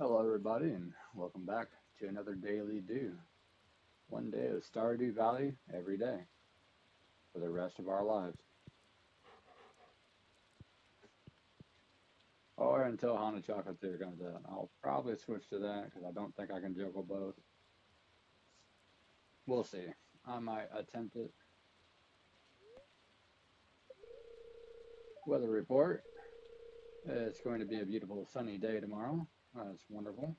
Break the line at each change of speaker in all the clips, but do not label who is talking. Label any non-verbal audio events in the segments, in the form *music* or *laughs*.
Hello, everybody, and welcome back to another Daily Dew. One day of Stardew Valley every day for the rest of our lives. Oh, or until Haunted Chocolatier comes out. I'll probably switch to that because I don't think I can juggle both. We'll see. I might attempt it. Weather report. Uh, it's going to be a beautiful sunny day tomorrow. Uh, That's wonderful.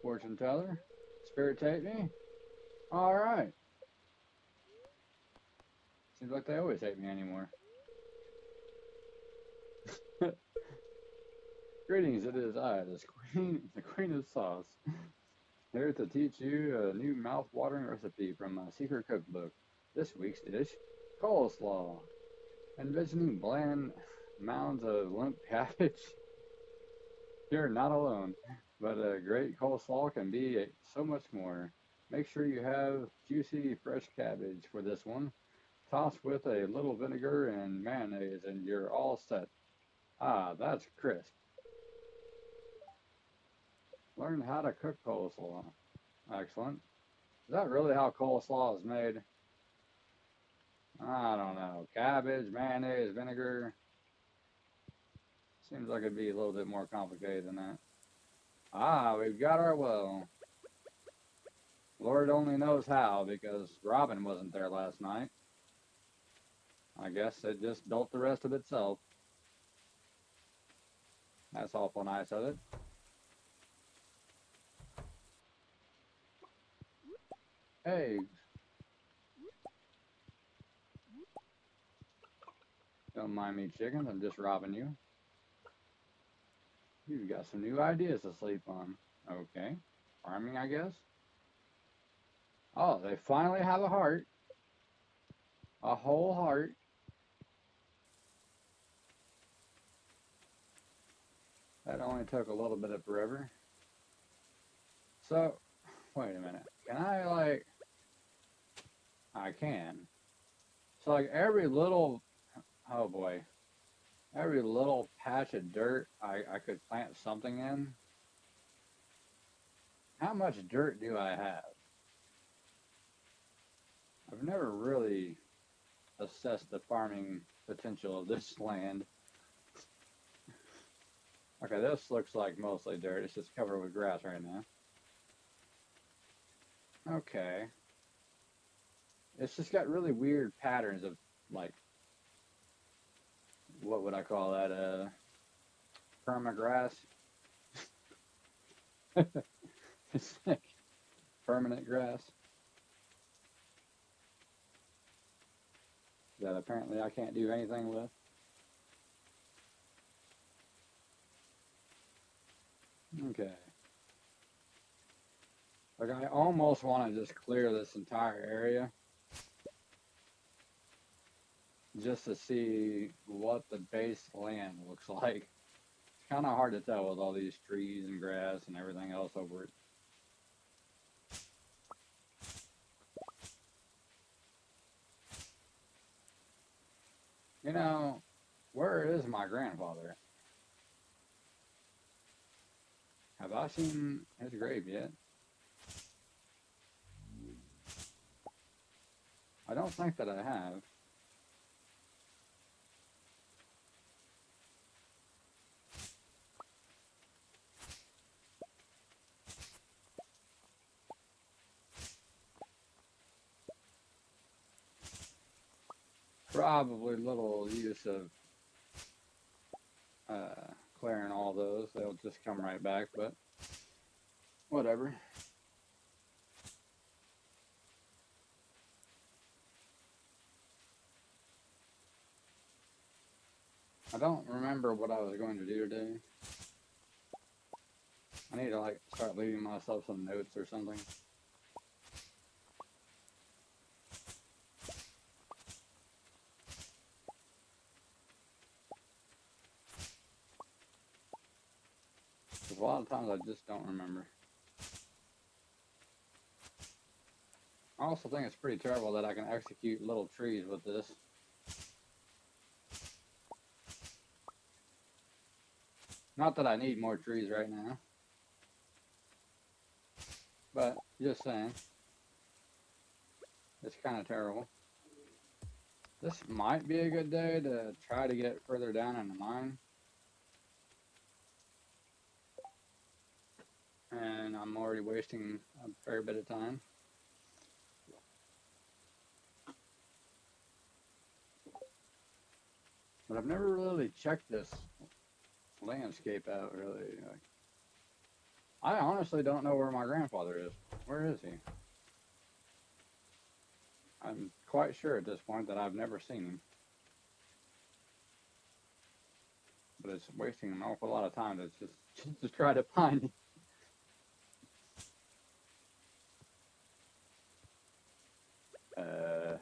Fortune teller. Spirit take me. All right. Seems like they always hate me anymore. *laughs* Greetings, it is I, the queen, the queen of sauce, here to teach you a new mouth-watering recipe from my secret cookbook. This week's dish, coleslaw. Envisioning bland mounds of limp *laughs* cabbage. You're not alone, but a great coleslaw can be so much more. Make sure you have juicy fresh cabbage for this one. Toss with a little vinegar and mayonnaise and you're all set. Ah, that's crisp. Learn how to cook coleslaw. Excellent. Is that really how coleslaw is made? I don't know. Cabbage, mayonnaise, vinegar. Seems like it'd be a little bit more complicated than that. Ah, we've got our well. Lord only knows how because Robin wasn't there last night. I guess it just built the rest of itself. That's awful nice of it. Eggs. Don't mind me, chickens. I'm just robbing you. You've got some new ideas to sleep on. Okay. Farming, I guess. Oh, they finally have a heart. A whole heart. That only took a little bit of forever. So, wait a minute. Can I, like... I can. So, like, every little... Oh, boy. Every little patch of dirt I, I could plant something in. How much dirt do I have? I've never really assessed the farming potential of this *laughs* land. Okay, this looks like mostly dirt. It's just covered with grass right now. Okay. It's just got really weird patterns of, like, what would I call that? Uh, permagrass. *laughs* it's like permanent grass. That apparently I can't do anything with. Okay. Like I almost want to just clear this entire area just to see what the base land looks like. It's kind of hard to tell with all these trees and grass and everything else over it. You know, where is my grandfather? Have I seen his grave yet? I don't think that I have. Probably little use of uh, clearing all those. They'll just come right back, but whatever. I don't remember what I was going to do today. I need to like start leaving myself some notes or something. A lot of times I just don't remember. I also think it's pretty terrible that I can execute little trees with this. Not that I need more trees right now. But, just saying. It's kind of terrible. This might be a good day to try to get further down in the mine. And I'm already wasting a fair bit of time. But I've never really checked this landscape out, really. Like, I honestly don't know where my grandfather is. Where is he? I'm quite sure at this point that I've never seen him. But it's wasting an awful lot of time to just, just *laughs* to try to find him. Uh,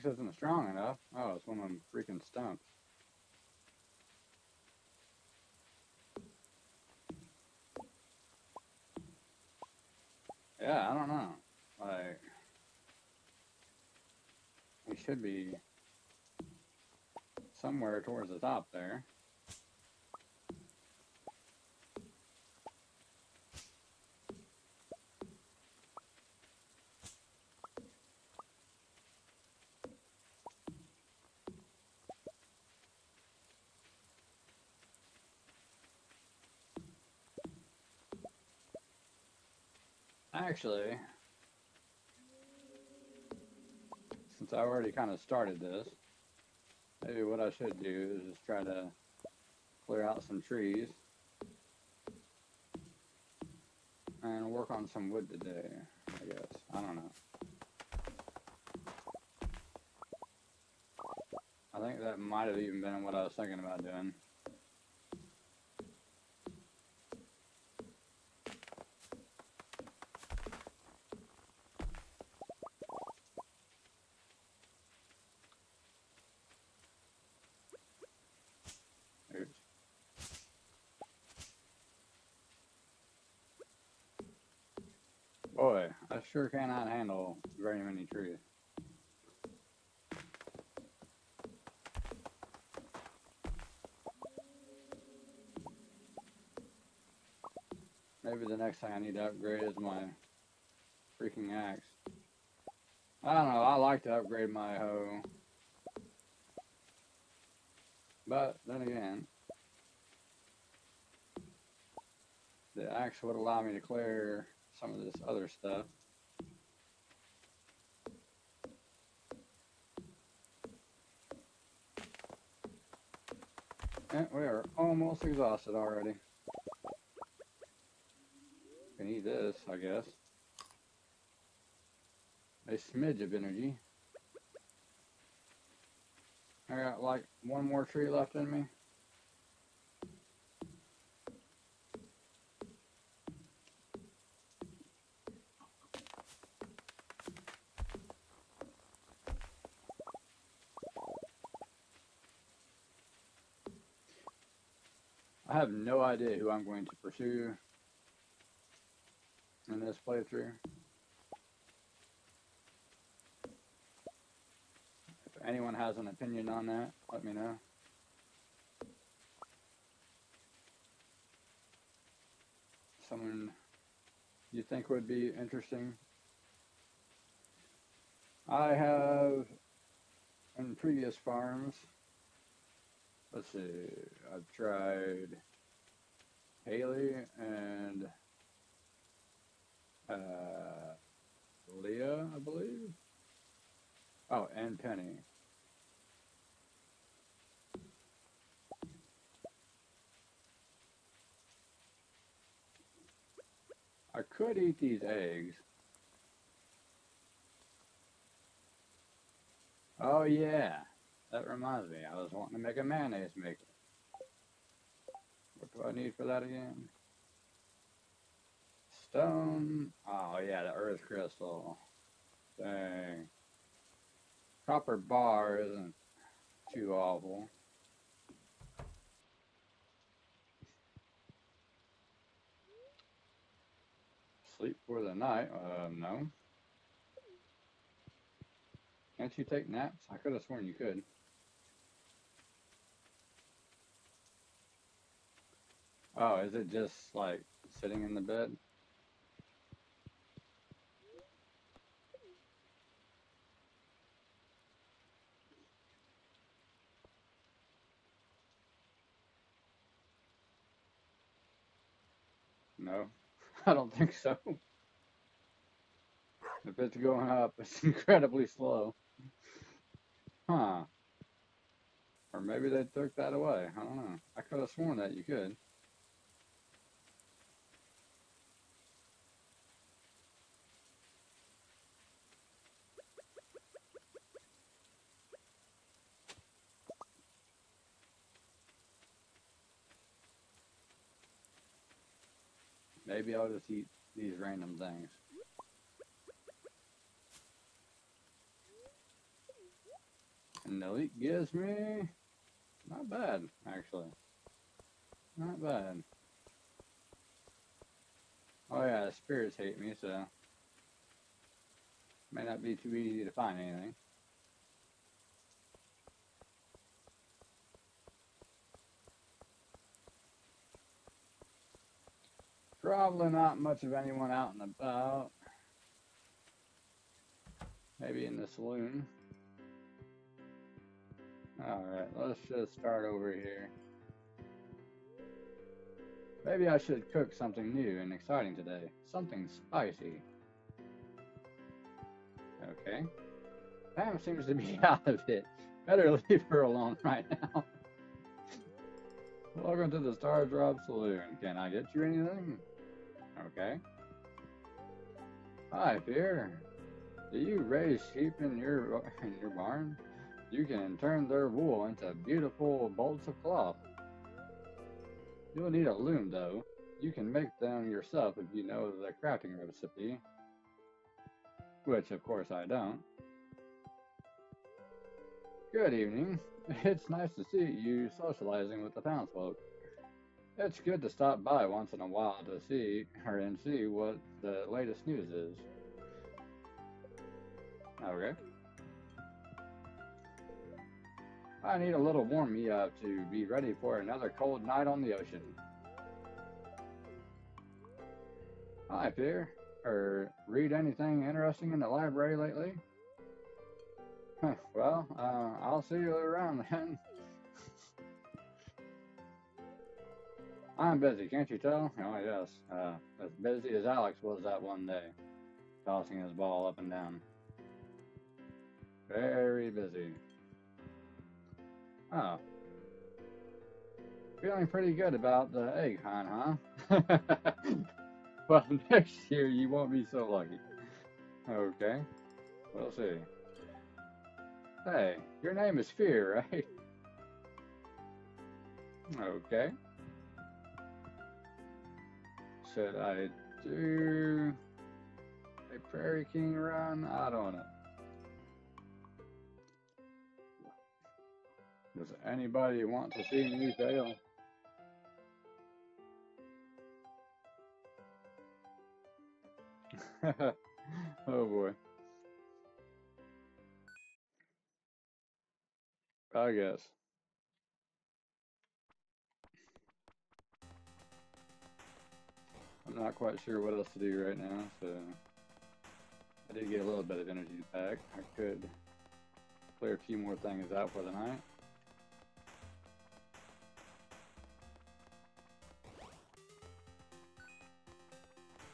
axe isn't strong enough. Oh, it's one of them freaking stumps. Yeah, I don't know. Like, we should be somewhere towards the top there. Actually, since I already kind of started this, maybe what I should do is just try to clear out some trees and work on some wood today, I guess. I don't know. I think that might have even been what I was thinking about doing. Oops. Boy, I sure cannot handle very many trees. Maybe the next thing I need to upgrade is my freaking axe. I don't know, I like to upgrade my hoe. But then again, the axe would allow me to clear some of this other stuff. And we are almost exhausted already. Can eat this, I guess. A smidge of energy. I got like one more tree left in me. I have no idea who I'm going to pursue in this playthrough. If anyone has an opinion on that, let me know. Someone you think would be interesting. I have in previous farms, let's see, I've tried Haley and uh, Leah, I believe. Oh, and Penny. I could eat these eggs. Oh yeah, that reminds me. I was wanting to make a mayonnaise maker. What do I need for that again? Stone. Oh yeah, the earth crystal. Dang. Copper bar isn't too awful. Sleep for the night? Uh, no. Can't you take naps? I could have sworn you could. Oh, is it just like sitting in the bed? No, *laughs* I don't think so. If it's going up, it's *laughs* incredibly slow. Huh. Or maybe they took that away. I don't know. I could have sworn that you could. Maybe I'll just eat these random things. And Elite gives me not bad, actually. Not bad. Oh yeah, the spirits hate me, so may not be too easy to find anything. Probably not much of anyone out and about. Maybe in the saloon. Alright, let's just start over here. Maybe I should cook something new and exciting today. Something spicy. Okay. Pam seems to be *laughs* out of it. Better leave her alone right now. *laughs* Welcome to the Stardrop Saloon. Can I get you anything? Okay. Hi, Fear. Do you raise sheep in your *laughs* in your barn? You can turn their wool into beautiful bolts of cloth. You'll need a loom, though. You can make them yourself if you know the crafting recipe. Which, of course, I don't. Good evening. *laughs* It's nice to see you socializing with the townsfolk. It's good to stop by once in a while to see or and see what the latest news is. Okay. I need a little warm me up to be ready for another cold night on the ocean. Hi, Pierre. Or read anything interesting in the library lately? *laughs* well, uh, I'll see you around then. *laughs* I'm busy, can't you tell? Oh, yes. Uh, as busy as Alex was that one day, tossing his ball up and down. Very busy. Oh. Feeling pretty good about the egg hunt, huh? *laughs* well, *laughs* next year you won't be so lucky. Okay. We'll see. Hey, your name is Fear, *laughs* right? Okay. Should I do a Prairie King run? I don't know. Does anybody want to see me fail? *laughs* oh boy. I guess. I'm not quite sure what else to do right now, so I did get a little bit of energy back. I could clear a few more things out for the night.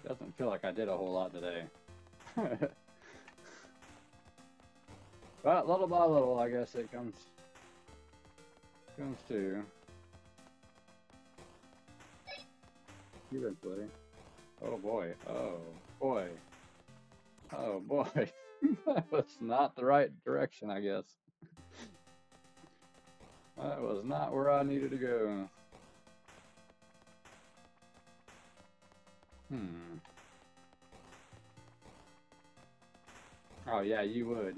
Doesn't feel like I did a whole lot today. *laughs* but little by little, I guess it comes comes to. you, Eventually. Oh boy. Oh boy. Oh boy. *laughs* that was not the right direction, I guess. that was not where I needed to go. Hmm. Oh yeah, you would.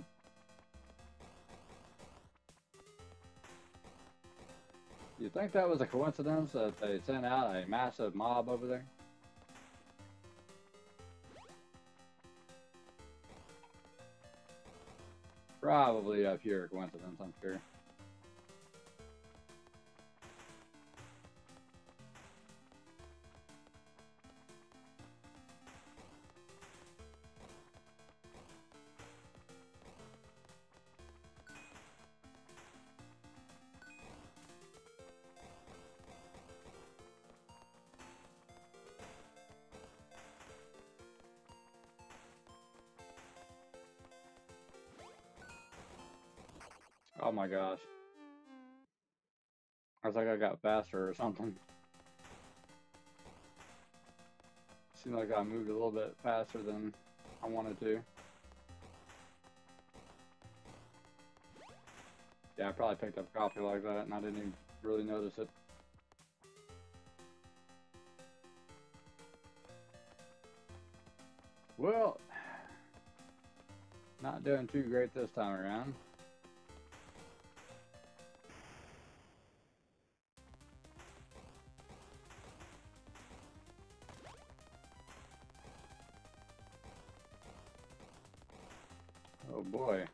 You think that was a coincidence that they sent out a massive mob over there? Probably a pure coincidence, I'm sure. Oh my gosh. I was like I got faster or something. Seemed like I moved a little bit faster than I wanted to. Yeah, I probably picked up coffee like that and I didn't even really notice it. Well, not doing too great this time around. Oh boy.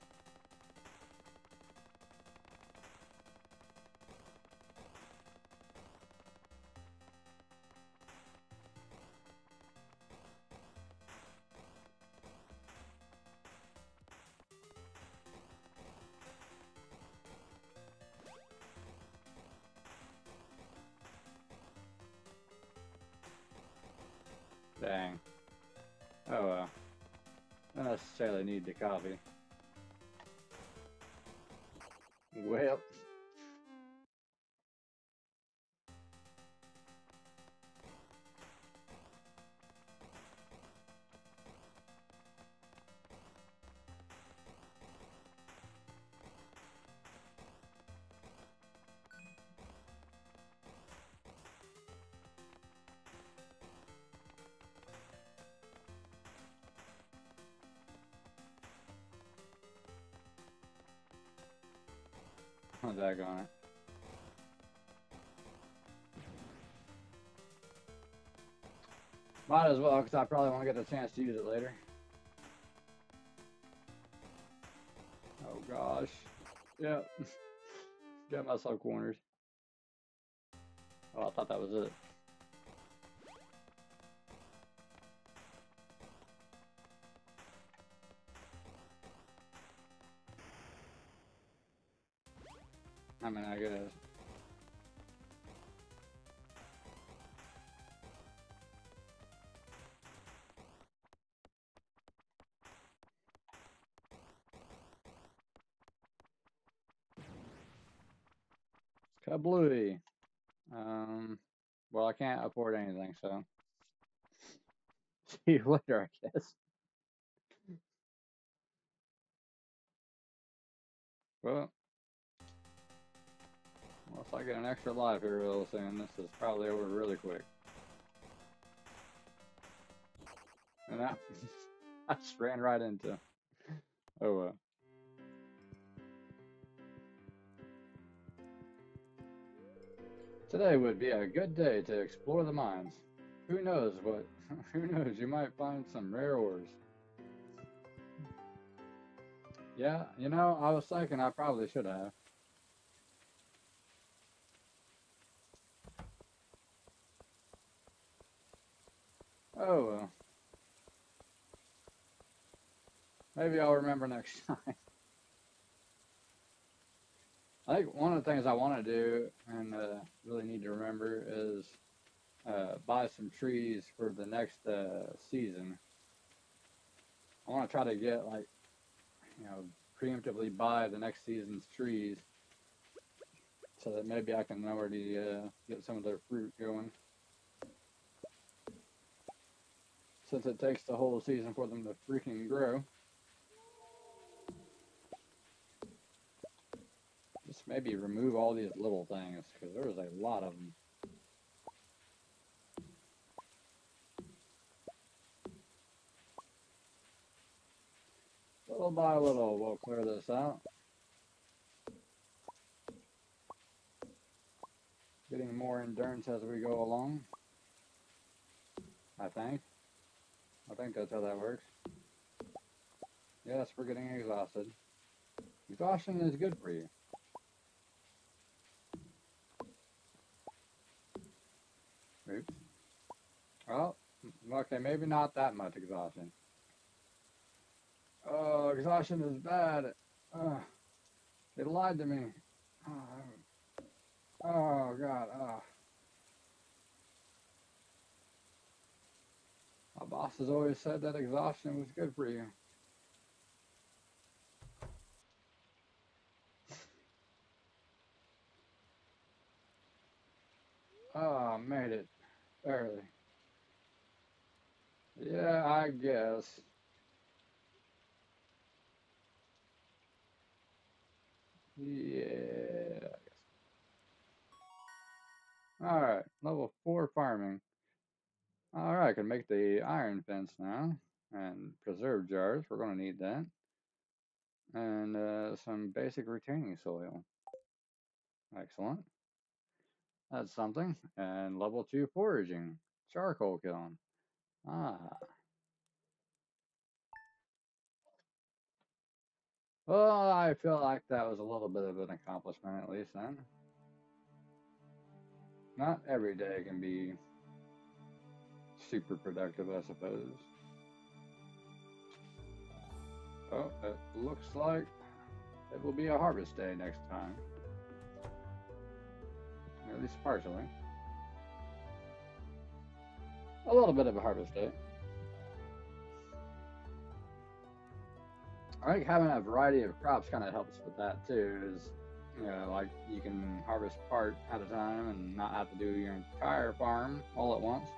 Necessarily need the coffee. Oh, daggone it. Might as well, because I probably won't get the chance to use it later. Oh gosh. Yep. *laughs* Got myself cornered. Oh, I thought that was it. I mean, I guess. Kablooey. Um, well, I can't afford anything, so. *laughs* See you later, I guess. Well, unless I get an extra life here real soon, this is probably over really quick. And I, *laughs* I just ran right into. Oh. Today would be a good day to explore the mines. Who knows what? *laughs* Who knows? You might find some rare ores. Yeah, you know, I was thinking I probably should have. Oh well. Maybe I'll remember next *laughs* time. I think one of the things I want to do and uh, really need to remember is uh, buy some trees for the next uh, season. I want to try to get like, you know, preemptively buy the next season's trees so that maybe I can already uh, get some of their fruit going. Since it takes the whole season for them to freaking grow. Just maybe remove all these little things because there's a lot of them. Little by little, we'll clear this out. Getting more endurance as we go along. I think. I think that's how that works. Yes, we're getting exhausted. Exhaustion is good for you. Oops. Well, okay, maybe not that much exhaustion. Oh, exhaustion is bad. Uh, they lied to me. Oh, oh God. Oh. Boss has always said that exhaustion was good for you. *laughs* Ah, oh, made it early. Yeah, I guess. Yeah. All right, level four farming. Alright, I can make the iron fence now. And preserve jars, we're going to need that. And uh, some basic retaining soil. Excellent. That's something. And level 2 foraging. Charcoal kiln. Ah. Well, I feel like that was a little bit of an accomplishment at least then. Not every day can be super productive, I suppose. Oh, it looks like it will be a harvest day next time. At least partially. A little bit of a harvest day. I think having a variety of crops kind of helps with that too. Is you know, like you can harvest part at a time and not have to do your entire farm all at once.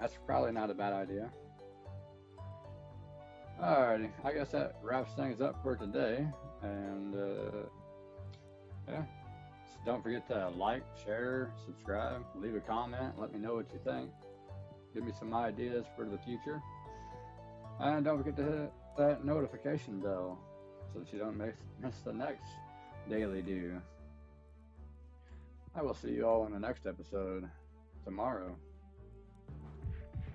That's probably not a bad idea. Alrighty, I guess that wraps things up for today. And uh, yeah, so don't forget to like, share, subscribe, leave a comment, let me know what you think. Give me some ideas for the future. And don't forget to hit that notification bell so that you don't miss, miss the next Daily Dew. I will see you all in the next episode tomorrow.